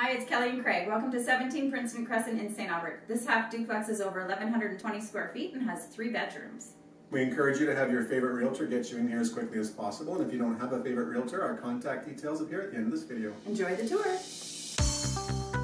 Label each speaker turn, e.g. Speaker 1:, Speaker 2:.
Speaker 1: Hi, it's Kelly and Craig. Welcome to 17 Princeton Crescent in St. Albert. This half duplex is over 1,120 square feet and has three bedrooms.
Speaker 2: We encourage you to have your favorite realtor get you in here as quickly as possible. And if you don't have a favorite realtor, our contact details appear at the end of this video.
Speaker 1: Enjoy the tour.